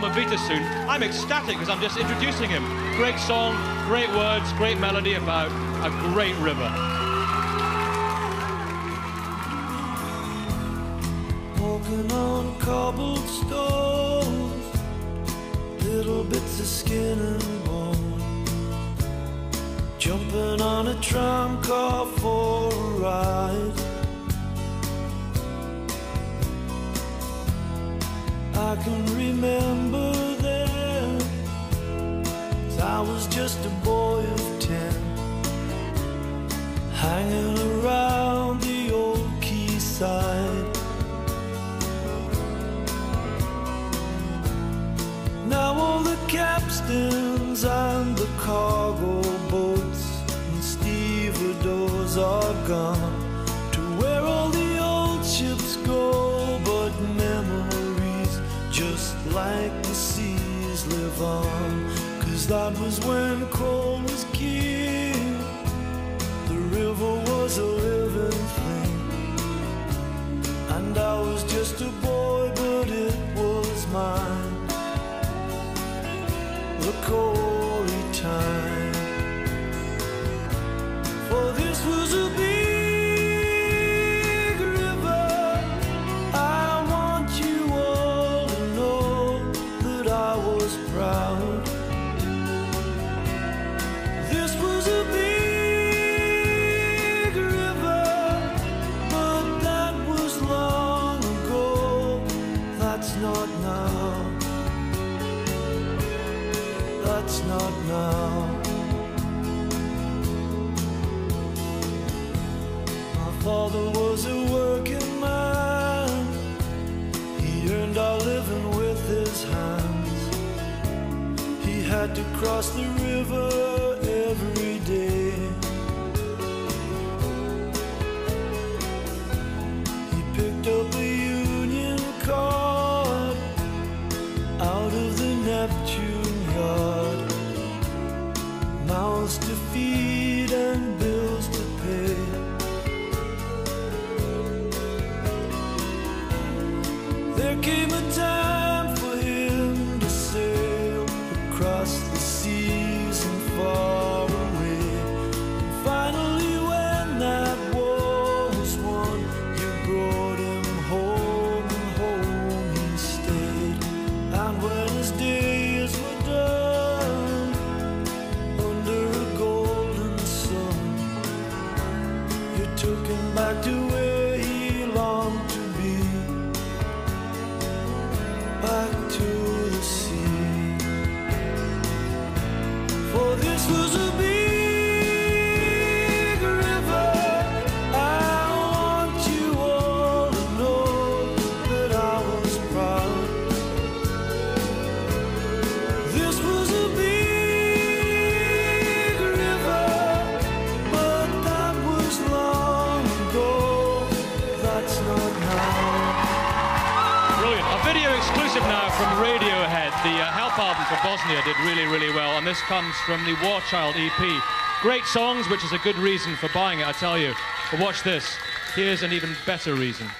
Alma Vita soon. I'm ecstatic because I'm just introducing him. Great song, great words, great melody about a great river. Walking on cobblestones, little bits of skin and bone. Jumping on a tram car for a ride. I can remember then, I was just a boy of ten, hanging around the old quayside. Now all the captains and the cargo boats and stevedores are gone that was when coal was king, the river was a living thing, and I was just a boy, but it was mine. The Corey had to cross the river Mouths to feed and bills to pay. There came a time for him to sail across the seas and far away. Took him back to Brilliant. A video exclusive now from Radiohead. The uh, Help album for Bosnia did really, really well, and this comes from the War Child EP. Great songs, which is a good reason for buying it, I tell you. But watch this. Here's an even better reason.